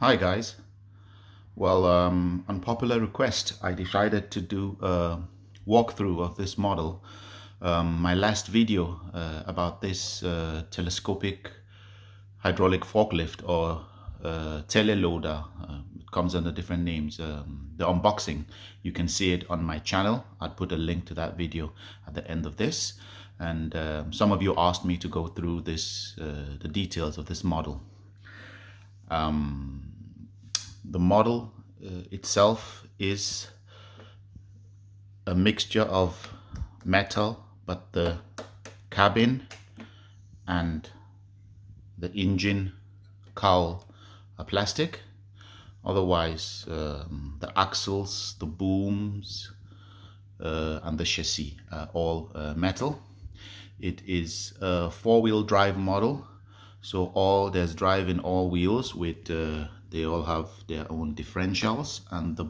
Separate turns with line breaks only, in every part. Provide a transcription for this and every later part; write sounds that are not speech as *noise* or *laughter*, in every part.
Hi guys. Well, um, on popular request, I decided to do a walkthrough of this model. Um, my last video uh, about this uh, telescopic hydraulic forklift or uh, teleloader, uh, it comes under different names, um, the unboxing, you can see it on my channel. I'll put a link to that video at the end of this. And um, some of you asked me to go through this, uh, the details of this model. Um, the model uh, itself is a mixture of metal, but the cabin and the engine cowl are plastic. Otherwise, um, the axles, the booms, uh, and the chassis are all uh, metal. It is a four-wheel drive model so all there's drive in all wheels with uh, they all have their own differentials and the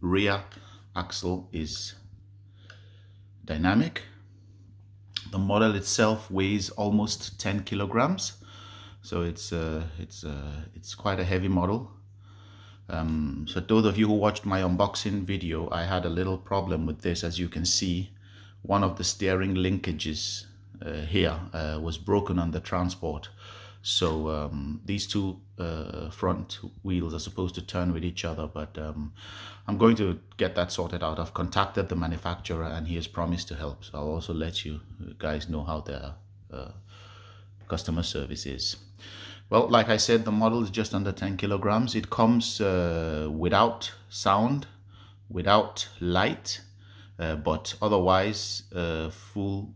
rear axle is dynamic. The model itself weighs almost 10 kilograms. So it's uh, it's uh, it's quite a heavy model. Um, so those of you who watched my unboxing video I had a little problem with this. As you can see one of the steering linkages uh, here uh, was broken on the transport so um, these two uh, front wheels are supposed to turn with each other, but um, I'm going to get that sorted out. I've contacted the manufacturer and he has promised to help. So I'll also let you guys know how their uh, customer service is. Well, like I said, the model is just under 10 kilograms. It comes uh, without sound, without light, uh, but otherwise uh, full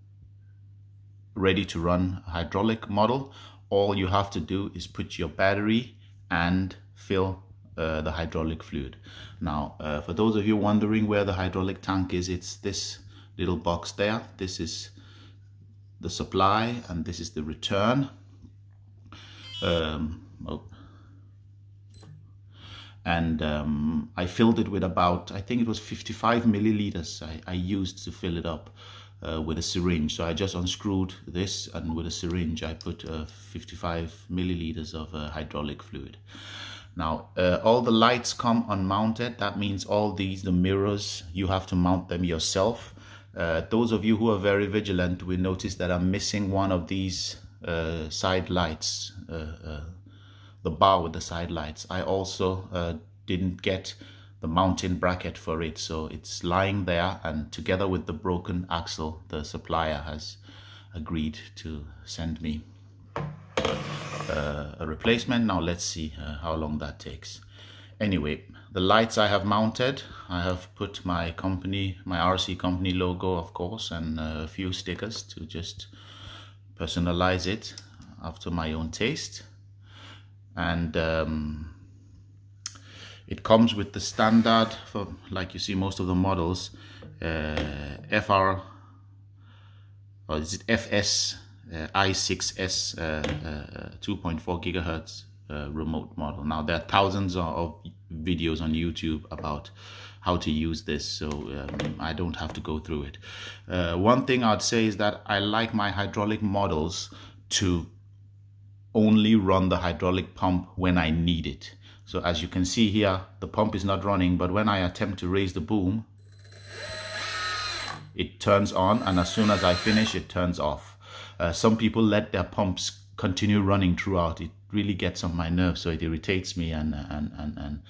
ready to run hydraulic model all you have to do is put your battery and fill uh, the hydraulic fluid. Now, uh, for those of you wondering where the hydraulic tank is, it's this little box there. This is the supply and this is the return. Um, oh. And um, I filled it with about, I think it was 55 milliliters I, I used to fill it up uh, with a syringe. So I just unscrewed this and with a syringe I put uh, 55 milliliters of uh, hydraulic fluid. Now uh, all the lights come unmounted. That means all these, the mirrors, you have to mount them yourself. Uh, those of you who are very vigilant will notice that I'm missing one of these uh, side lights, the bar with the side lights. I also didn't get the mounting bracket for it. So it's lying there and together with the broken axle the supplier has agreed to send me uh, a replacement. Now let's see uh, how long that takes. Anyway the lights I have mounted I have put my company my RC company logo of course and a few stickers to just personalize it after my own taste. And um, it comes with the standard for like you see most of the models uh, FR or is it FS uh, i6S uh, uh 2.4 gigahertz uh, remote model. Now there are thousands of videos on YouTube about how to use this so um, I don't have to go through it. Uh, one thing I'd say is that I like my hydraulic models to only run the hydraulic pump when I need it. So as you can see here, the pump is not running, but when I attempt to raise the boom, it turns on and as soon as I finish, it turns off. Uh, some people let their pumps continue running throughout. It really gets on my nerves, so it irritates me and, and, and, and,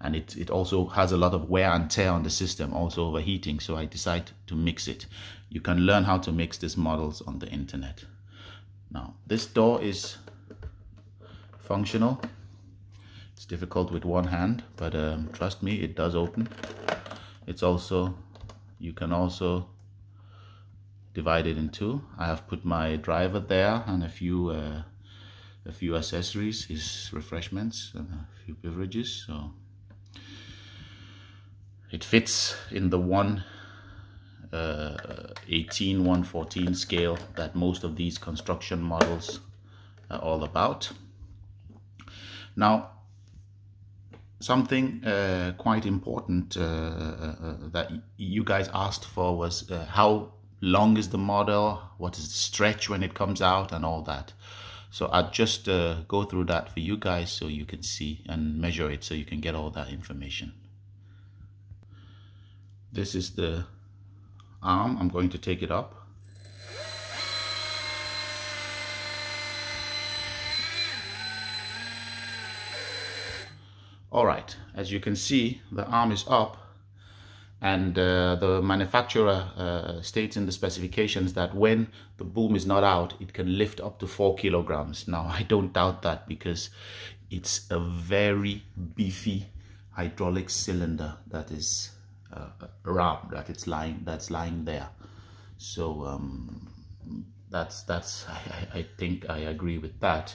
and it, it also has a lot of wear and tear on the system, also overheating, so I decide to mix it. You can learn how to mix these models on the internet. Now, this door is functional it's difficult with one hand, but um, trust me, it does open. It's also, you can also divide it in two. I have put my driver there and a few uh, a few accessories, his refreshments and a few beverages. So it fits in the one uh, 18 114 scale that most of these construction models are all about. Now something uh, quite important uh, uh, that you guys asked for was uh, how long is the model, what is the stretch when it comes out and all that. So I'll just uh, go through that for you guys so you can see and measure it so you can get all that information. This is the arm. I'm going to take it up. All right, as you can see, the arm is up and uh, the manufacturer uh, states in the specifications that when the boom is not out it can lift up to four kilograms. Now i don't doubt that because it's a very beefy hydraulic cylinder that is uh, ram that it's lying that's lying there. So um, that's that's *laughs* I, I, think i agree with that.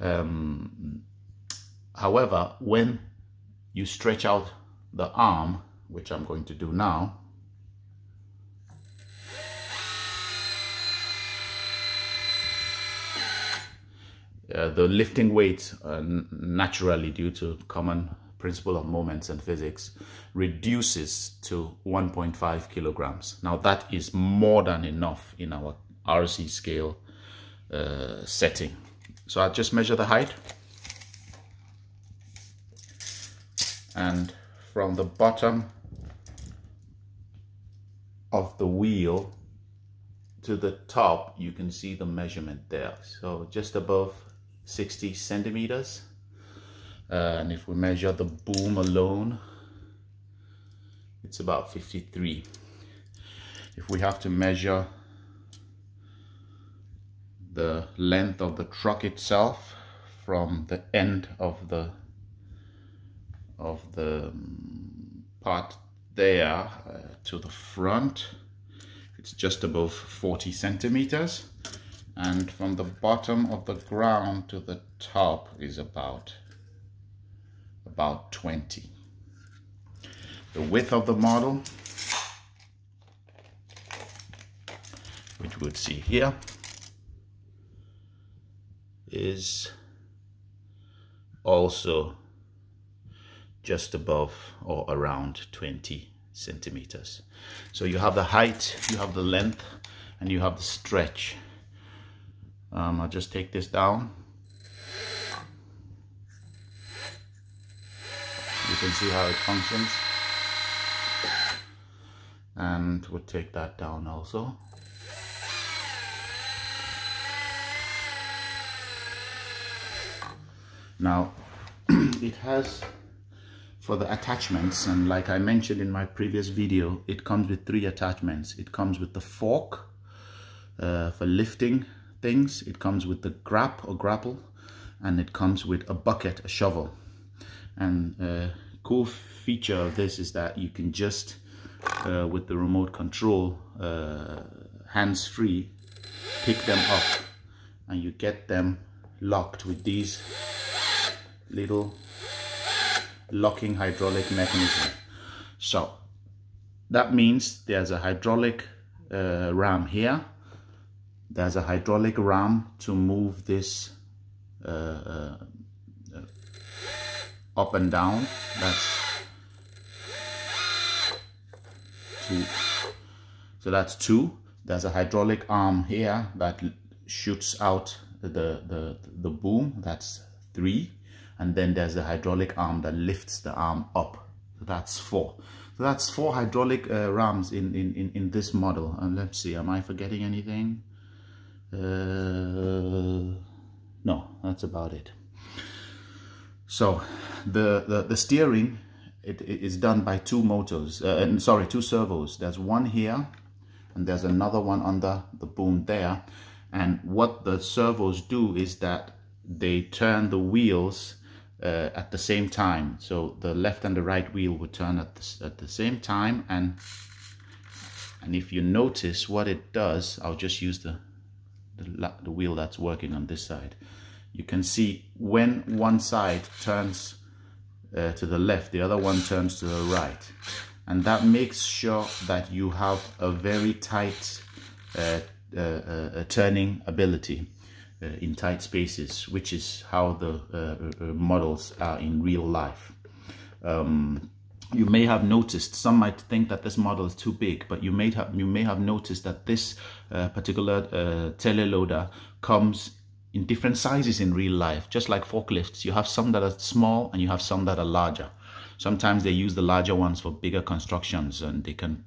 Um, however when you stretch out the arm which I'm going to do now. Uh, the lifting weight uh, naturally due to common principle of moments and physics reduces to 1.5 kilograms. Now that is more than enough in our RC scale uh, setting. So I just measure the height and from the bottom of the wheel to the top you can see the measurement there. So just above 60 centimeters. Uh, and if we measure the boom alone it's about 53 if we have to measure the length of the truck itself from the end of the of the um, part there uh, to the front. It's just above 40 centimeters. And from the bottom of the ground to the top is about about 20 the width of the model which we would see here is also just above or around 20 centimeters. So you have the height, you have the length, and you have the stretch. Um, I'll just take this down. You can see how it functions. And we'll take that down also. Now, *clears throat* it has for the attachments and like I mentioned in my previous video it comes with three attachments. It comes with the fork uh, for lifting things. It comes with the grap or grapple and it comes with a bucket a shovel. And uh, cool feature of this is that you can just uh, with the remote control uh, hands-free pick them up and you get them locked with these little locking hydraulic mechanism. So that means there's a hydraulic uh, ram here. There's a hydraulic ram to move this uh, uh, up and down. That's two. So that's two. There's a hydraulic arm here that shoots out the, the, the boom. That's three and then there's a hydraulic arm that lifts the arm up. So that's four. So that's four hydraulic uh, rams in, in in in this model. And let's see am i forgetting anything? Uh, no that's about it. So the the, the steering it, it is done by two motors uh, and sorry two servos. There's one here and there's another one under the boom there. And what the servos do is that they turn the wheels uh, at the same time. So the left and the right wheel would turn at the, at the same time. And, and if you notice what it does, I'll just use the, the, the wheel that's working on this side. You can see when one side turns uh, to the left, the other one turns to the right. And that makes sure that you have a very tight uh, uh, uh turning ability. Uh, in tight spaces, which is how the uh, uh, models are in real life. Um, you may have noticed some might think that this model is too big but you may have you may have noticed that this uh, particular uh, teleloader comes in different sizes in real life, just like forklifts. You have some that are small and you have some that are larger. Sometimes they use the larger ones for bigger constructions and they can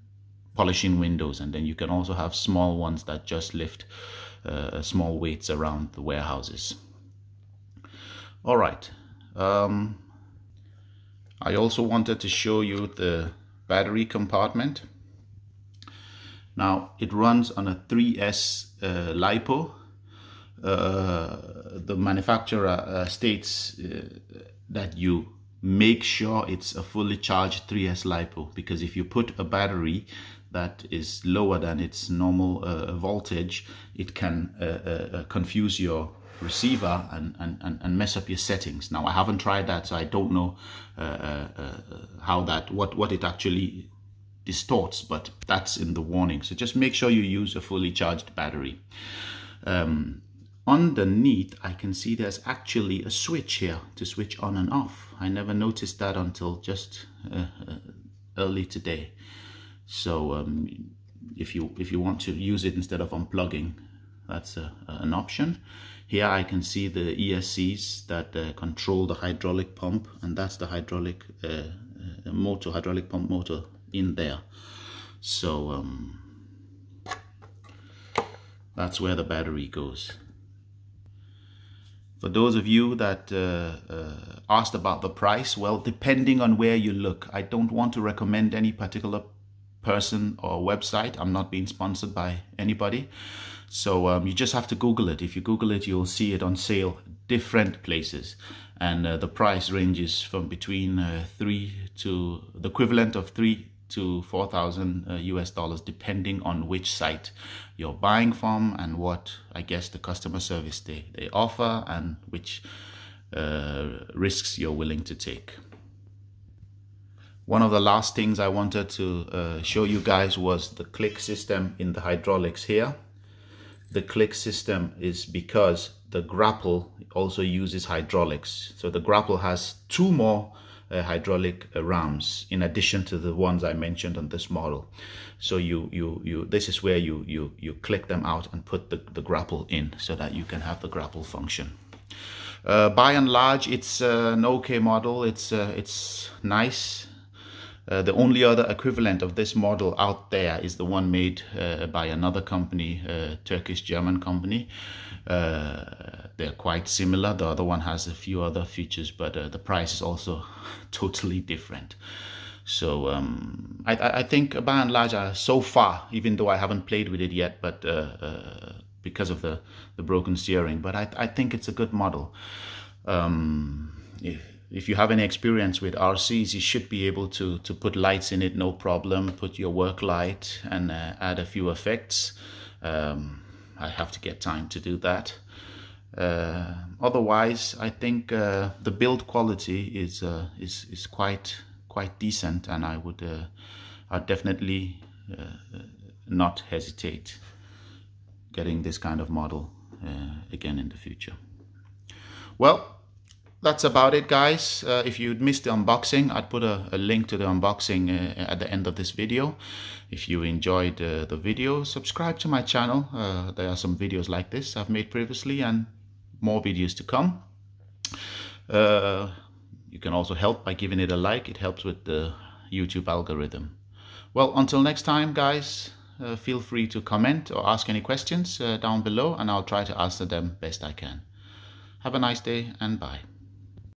polish in windows. And then you can also have small ones that just lift uh, small weights around the warehouses. All right. Um, I also wanted to show you the battery compartment. Now it runs on a 3S uh, LiPo. Uh, the manufacturer uh, states uh, that you make sure it's a fully charged 3S LiPo because if you put a battery that is lower than its normal uh, voltage, it can uh, confuse your receiver and, and, and mess up your settings. Now I haven't tried that, so I don't know uh, uh, uh, how that, what, what it actually distorts, but that's in the warning. So just make sure you use a fully charged battery. Um, underneath, I can see there's actually a switch here to switch on and off. I never noticed that until just uh, uh, early today. So um, if you if you want to use it instead of unplugging, that's a, an option. Here I can see the ESCs that uh, control the hydraulic pump and that's the hydraulic uh, uh, motor, hydraulic pump motor in there. So um, that's where the battery goes. For those of you that uh, uh, asked about the price, well, depending on where you look, I don't want to recommend any particular person or website. I'm not being sponsored by anybody. So um, you just have to Google it. If you Google it, you'll see it on sale different places. And uh, the price ranges from between uh, three to the equivalent of three to 4,000 uh, US dollars, depending on which site you're buying from and what, I guess, the customer service they, they offer and which uh, risks you're willing to take. One of the last things I wanted to uh, show you guys was the click system in the hydraulics here the click system is because the grapple also uses hydraulics. So the grapple has two more uh, hydraulic uh, rams in addition to the ones I mentioned on this model. So you you you this is where you you you click them out and put the, the grapple in so that you can have the grapple function. Uh, by and large, it's uh, an okay model. It's uh, it's nice. Uh, the only other equivalent of this model out there is the one made uh, by another company, a uh, Turkish-German company. Uh, they're quite similar. The other one has a few other features, but uh, the price is also *laughs* totally different. So um, I, I, think by and large, so far, even though I haven't played with it yet, but because of the, the broken steering, but I, I think it's a good model. Um, if, if you have any experience with RCs, you should be able to, to put lights in it, no problem. Put your work light and uh, add a few effects. Um, I have to get time to do that. Uh, otherwise, I think uh, the build quality is uh, is is quite quite decent, and I would uh, I definitely uh, not hesitate getting this kind of model again in the future. Well, that's about it guys. Uh, if you missed the unboxing I'd put a, a link to the unboxing uh, at the end of this video. If you enjoyed uh, the video subscribe to my channel. Uh, there are some videos like this I've made previously and more videos to come. Uh, you can also help by giving it a like. It helps with the YouTube algorithm. Well until next time guys uh, feel free to comment or ask any questions down below and I'll try to answer them best I can. Have a nice day and bye